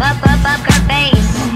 up, up, up her face.